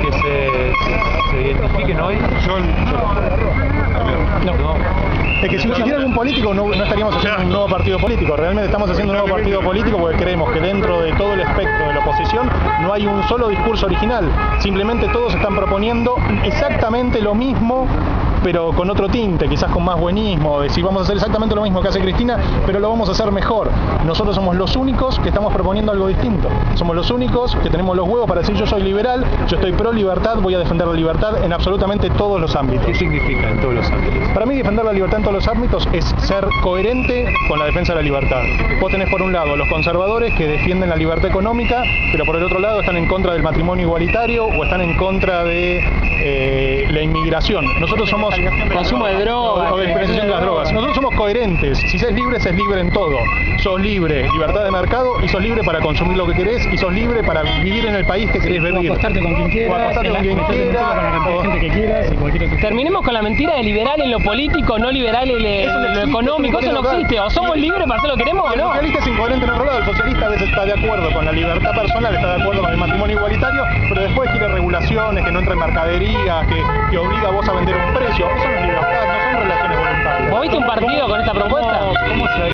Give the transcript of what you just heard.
que se, se identifiquen hoy? Yo, No. Es que si existiera algún político no, no estaríamos haciendo un nuevo partido político. Realmente estamos haciendo un nuevo partido político porque creemos que dentro de todo el espectro de la oposición no hay un solo discurso original. Simplemente todos están proponiendo exactamente lo mismo pero con otro tinte, quizás con más buenismo, decir vamos a hacer exactamente lo mismo que hace Cristina, pero lo vamos a hacer mejor. Nosotros somos los únicos que estamos proponiendo algo distinto. Somos los únicos que tenemos los huevos para decir yo soy liberal, yo estoy pro libertad, voy a defender la libertad en absolutamente todos los ámbitos. ¿Qué significa en todos los ámbitos? Para mí defender la libertad en todos los ámbitos es ser coherente con la defensa de la libertad. Vos tenés por un lado los conservadores que defienden la libertad económica, pero por el otro lado están en contra del matrimonio igualitario o están en contra de eh, la inmigración. Nosotros somos Consumo de drogas. o de experimentación de las drogas. Nosotros somos coherentes. Si sos libre, sos libre en todo. Sos libre, libertad de mercado, y sos libre para consumir lo que querés, y sos libre para vivir en el país que querés O vivir. acostarte con quien O quieras, acostarte con quien meterte en quiera, con la cantidad de o- gente que quieras. Terminemos con la mentira de liberal en lo político, no liberal en lo económico. eso no existe. O somos libres para hacer lo que queremos o El no. socialista es incoherente en otro lado, el socialista a veces está de acuerdo con la libertad personal, está de acuerdo con el matrimonio igualitario, pero después quiere regulaciones, que no entren mercaderías, que, que obliga a vos a vender un Eso no es libertad, no son relaciones voluntarias. ¿Vos viste un partido con esta propuesta? ¿Cómo se